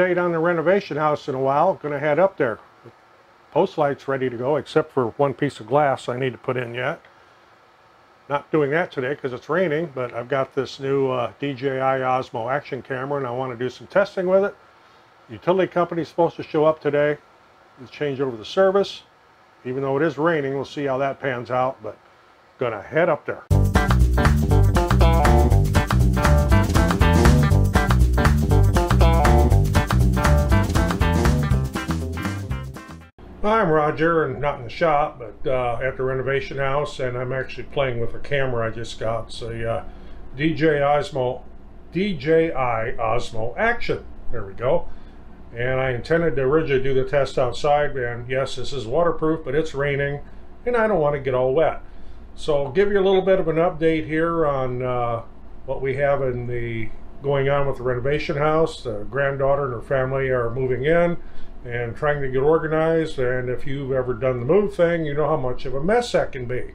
update on the renovation house in a while. Going to head up there. Post light's ready to go, except for one piece of glass I need to put in yet. Not doing that today because it's raining, but I've got this new uh, DJI Osmo action camera and I want to do some testing with it. utility company's supposed to show up today and change over the service. Even though it is raining, we'll see how that pans out, but gonna head up there. I'm Roger and not in the shop, but uh, at the renovation house, and I'm actually playing with a camera I just got. It's a uh, DJI Osmo, DJI Osmo Action. There we go. And I intended to originally do the test outside, and yes, this is waterproof, but it's raining, and I don't want to get all wet. So I'll give you a little bit of an update here on uh, what we have in the going on with the renovation house. The granddaughter and her family are moving in and trying to get organized. And if you've ever done the move thing, you know how much of a mess that can be.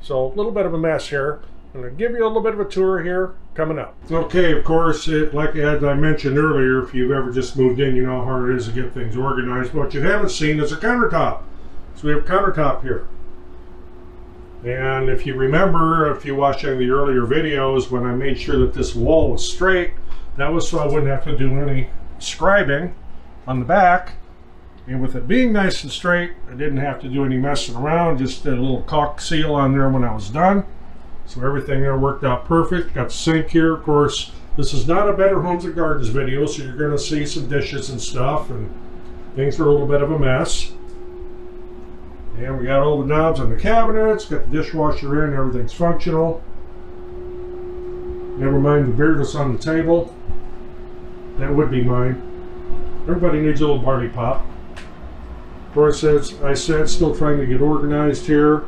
So a little bit of a mess here. I'm going to give you a little bit of a tour here coming up. Okay, of course, it, like as I mentioned earlier, if you've ever just moved in, you know how hard it is to get things organized. What you haven't seen is a countertop. So we have countertop here. And if you remember, if you watched any of the earlier videos, when I made sure that this wall was straight, that was so I wouldn't have to do any scribing on the back. And with it being nice and straight, I didn't have to do any messing around. Just did a little caulk seal on there when I was done. So everything there worked out perfect. Got the sink here, of course. This is not a Better Homes and Gardens video, so you're going to see some dishes and stuff, and things are a little bit of a mess. And we got all the knobs on the cabinets, got the dishwasher in, everything's functional. Never mind the beer on the table. That would be mine. Everybody needs a little party pop. Course, as I said, still trying to get organized here.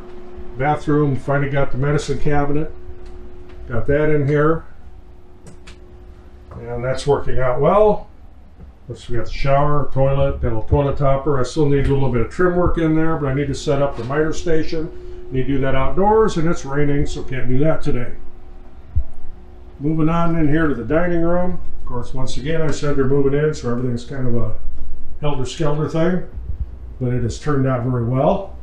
Bathroom, finally got the medicine cabinet. Got that in here. And that's working out well. Let's we got the shower, toilet, a toilet topper. I still need a little bit of trim work in there, but I need to set up the miter station. Need to do that outdoors, and it's raining, so can't do that today. Moving on in here to the dining room. Of course, once again, I said they're moving in, so everything's kind of a helter-skelter thing, but it has turned out very well.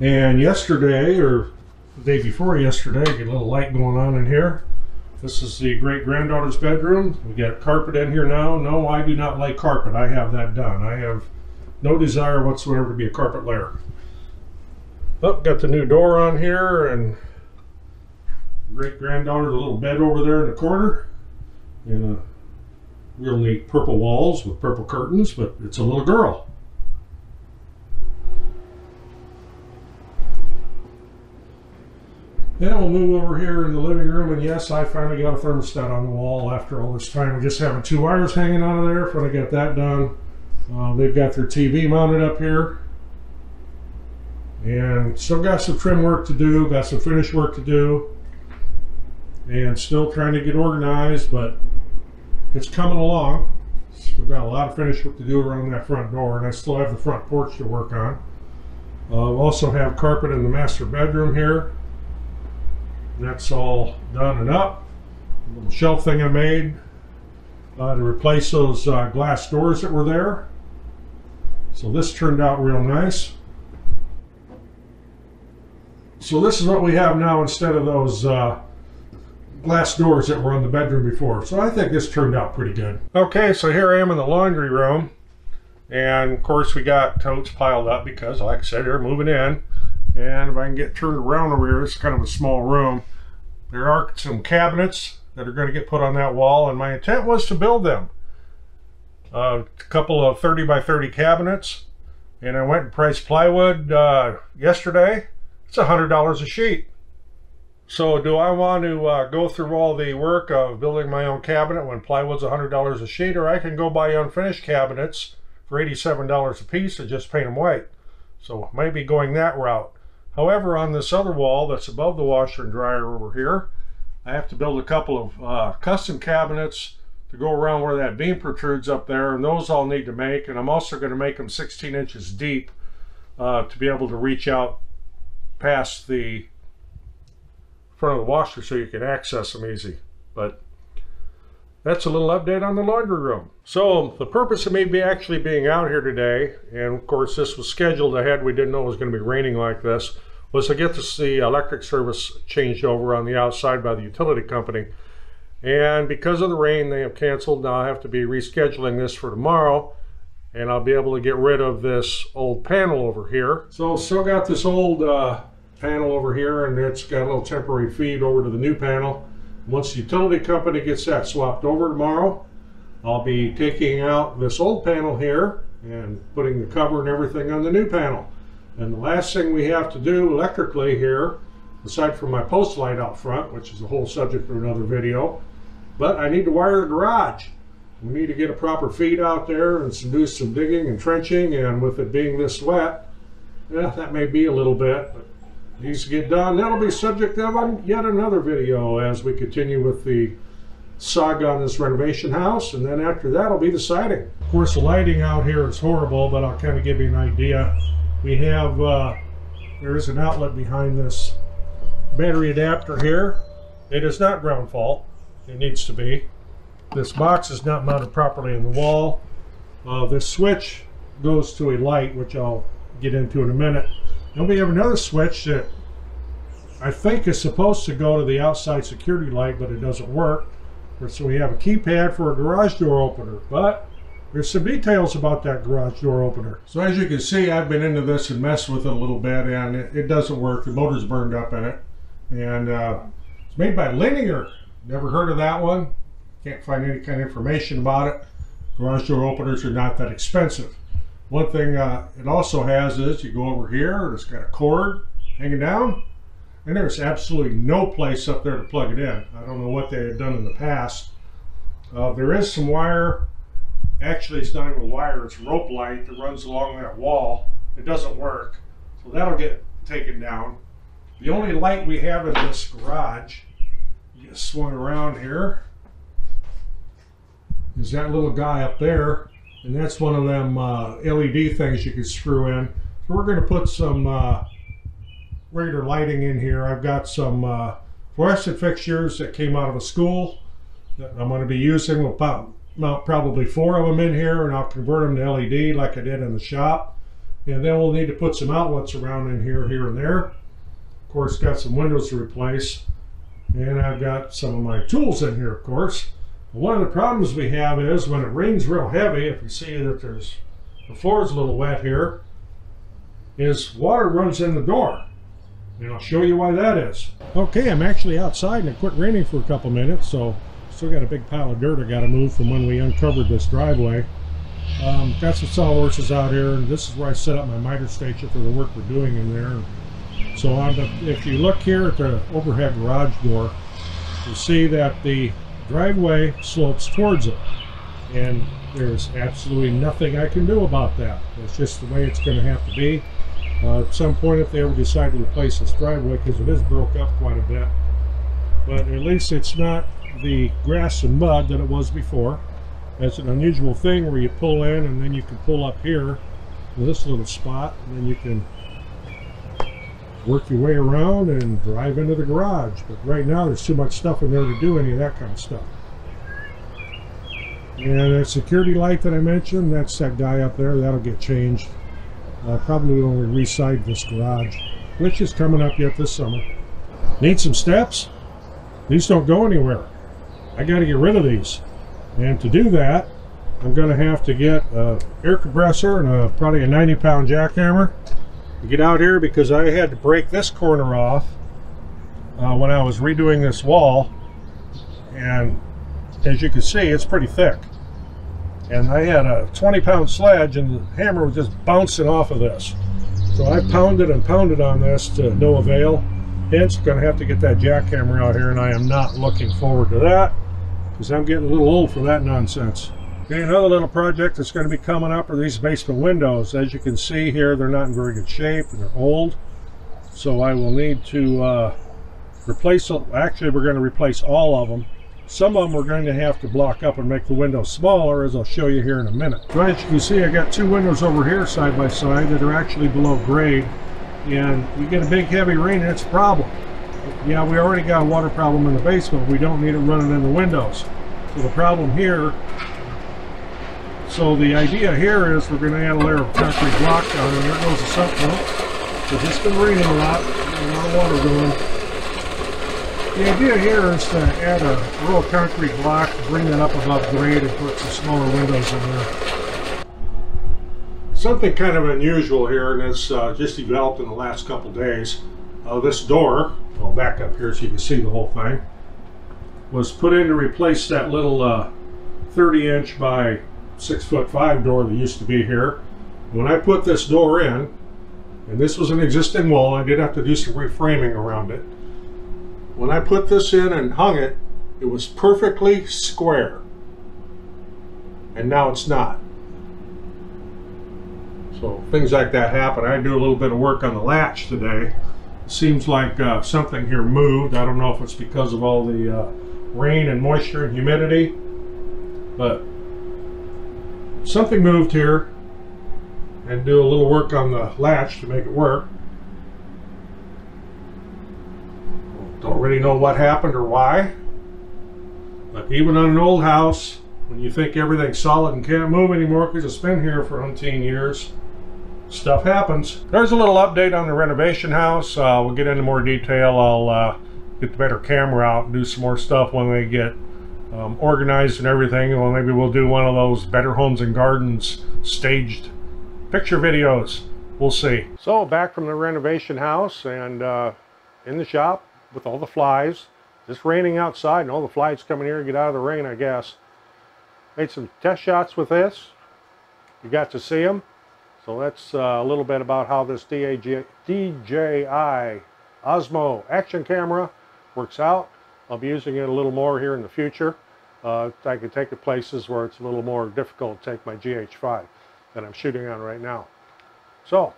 And yesterday, or the day before yesterday, get a little light going on in here. This is the great-granddaughter's bedroom. We got carpet in here now. No, I do not like carpet. I have that done. I have no desire whatsoever to be a carpet layer. Oh, got the new door on here and great granddaughter's little bed over there in the corner. And a real neat purple walls with purple curtains, but it's a little girl. Then we'll move over here in the living room, and yes, I finally got a thermostat on the wall after all this time. Just having two wires hanging out of there. When I get that done, uh, they've got their TV mounted up here. And still got some trim work to do, got some finish work to do and still trying to get organized, but it's coming along. We've got a lot of finish work to do around that front door, and I still have the front porch to work on. Uh, also have carpet in the master bedroom here. That's all done and up. A little shelf thing I made uh, to replace those uh, glass doors that were there. So this turned out real nice. So this is what we have now instead of those uh, glass doors that were on the bedroom before. So I think this turned out pretty good. Okay, so here I am in the laundry room. And of course we got totes piled up because like I said, they're moving in. And if I can get turned around over here, it's kind of a small room. There are some cabinets that are going to get put on that wall and my intent was to build them. Uh, a couple of 30 by 30 cabinets. And I went and priced plywood uh, yesterday. It's $100 a sheet. So do I want to uh, go through all the work of building my own cabinet when plywood's $100 a sheet, or I can go buy unfinished cabinets for $87 a piece and just paint them white. So maybe going that route. However, on this other wall that's above the washer and dryer over here, I have to build a couple of uh, custom cabinets to go around where that beam protrudes up there, and those I'll need to make, and I'm also going to make them 16 inches deep uh, to be able to reach out past the front of the washer so you can access them easy. But that's a little update on the laundry room. So the purpose of me actually being out here today, and of course this was scheduled ahead, we didn't know it was going to be raining like this, was to get this, the electric service changed over on the outside by the utility company. And because of the rain, they have canceled. Now I have to be rescheduling this for tomorrow and I'll be able to get rid of this old panel over here. So still got this old uh, panel over here and it's got a little temporary feed over to the new panel. Once the utility company gets that swapped over tomorrow, I'll be taking out this old panel here and putting the cover and everything on the new panel. And the last thing we have to do electrically here, aside from my post light out front, which is a whole subject for another video, but I need to wire the garage. We need to get a proper feed out there and do some digging and trenching, and with it being this wet, yeah, that may be a little bit, needs to get done. That'll be subject of yet another video as we continue with the saga on this renovation house, and then after that will be the siding. Of course, the lighting out here is horrible, but I'll kind of give you an idea. We have, uh, there is an outlet behind this battery adapter here. It is not ground fault. It needs to be. This box is not mounted properly in the wall. Uh, this switch goes to a light, which I'll get into in a minute. Then we have another switch that I think is supposed to go to the outside security light, but it doesn't work. So we have a keypad for a garage door opener, but there's some details about that garage door opener. So as you can see, I've been into this and messed with it a little bit, and it, it doesn't work. The motor's burned up in it. And uh, it's made by Linear. Never heard of that one. Can't find any kind of information about it. Garage door openers are not that expensive. One thing uh, it also has is you go over here it's got a cord hanging down and there's absolutely no place up there to plug it in. I don't know what they had done in the past. Uh, there is some wire, actually it's not even wire, it's rope light that runs along that wall. It doesn't work, so that'll get taken down. The only light we have in this garage, you swung around here, is that little guy up there. And that's one of them uh, LED things you can screw in. So we're going to put some uh, regular lighting in here. I've got some uh, fluorescent fixtures that came out of a school that I'm going to be using. We'll pop, mount probably four of them in here and I'll convert them to LED like I did in the shop. And then we'll need to put some outlets around in here, here and there. Of course, got some windows to replace. And I've got some of my tools in here, of course. One of the problems we have is when it rains real heavy, if you see that there's the floor is a little wet here, is water runs in the door. And I'll show you why that is. Okay, I'm actually outside and it quit raining for a couple minutes, so still got a big pile of dirt I got to move from when we uncovered this driveway. Um, got some sawhorses out here, and this is where I set up my miter station for the work we're doing in there. So the, if you look here at the overhead garage door, you see that the driveway slopes towards it. And there's absolutely nothing I can do about that. It's just the way it's going to have to be. Uh, at some point, if they ever decide to replace this driveway, because it is broke up quite a bit, but at least it's not the grass and mud that it was before. That's an unusual thing where you pull in and then you can pull up here to this little spot, and then you can work your way around and drive into the garage. But right now there's too much stuff in there to do any of that kind of stuff. And that security light that I mentioned, that's that guy up there. That'll get changed. Uh, probably when we reside this garage, which is coming up yet this summer. Need some steps? These don't go anywhere. I got to get rid of these. And to do that, I'm going to have to get an air compressor and a, probably a 90 pound jackhammer get out here because I had to break this corner off uh, when I was redoing this wall. And as you can see it's pretty thick. And I had a 20 pound sledge and the hammer was just bouncing off of this. So I pounded and pounded on this to no avail. Hence gonna have to get that jackhammer out here and I am not looking forward to that because I'm getting a little old for that nonsense Okay, another little project that's going to be coming up are these basement windows. As you can see here, they're not in very good shape and they're old. So I will need to uh, replace, actually we're going to replace all of them. Some of them we're going to have to block up and make the windows smaller, as I'll show you here in a minute. So as you can see, I got two windows over here side by side that are actually below grade. And we get a big heavy rain and it's a problem. Yeah, we already got a water problem in the basement. We don't need it running in the windows. So the problem here, so the idea here is we're going to add a layer of concrete block down, and there goes the sump pump. It's it's been raining a lot, a lot of water going. The idea here is to add a row of concrete block, bring that up above grade, and put some smaller windows in there. Something kind of unusual here, and it's uh, just developed in the last couple days. Uh, this door, I'll back up here so you can see the whole thing, was put in to replace that little uh, 30 inch by 6 foot 5 door that used to be here. When I put this door in, and this was an existing wall, I did have to do some reframing around it. When I put this in and hung it, it was perfectly square. And now it's not. So things like that happen. I do a little bit of work on the latch today. Seems like uh, something here moved. I don't know if it's because of all the uh, rain and moisture and humidity, but something moved here and do a little work on the latch to make it work. Don't really know what happened or why, but even on an old house, when you think everything's solid and can't move anymore because it's been here for umpteen years, stuff happens. There's a little update on the renovation house. Uh, we'll get into more detail. I'll uh, get the better camera out and do some more stuff when they get um, organized and everything. Well, maybe we'll do one of those Better Homes and Gardens staged picture videos. We'll see. So back from the renovation house and uh, in the shop with all the flies. It's raining outside and all the flies coming here to get out of the rain, I guess. Made some test shots with this. You got to see them. So that's uh, a little bit about how this DAG, DJI Osmo action camera works out. I'll be using it a little more here in the future. Uh, I can take it places where it's a little more difficult to take my GH5 that I'm shooting on right now. So,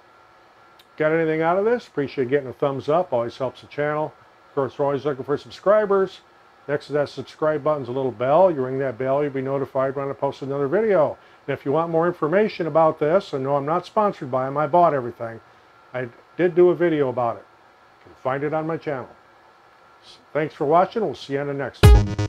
got anything out of this? Appreciate getting a thumbs up. Always helps the channel. Of course, we're always looking for subscribers. Next to that subscribe button is a little bell. You ring that bell, you'll be notified when I post another video. And if you want more information about this, and no, I'm not sponsored by them, I bought everything. I did do a video about it. You can find it on my channel. Thanks for watching. We'll see you on the next one.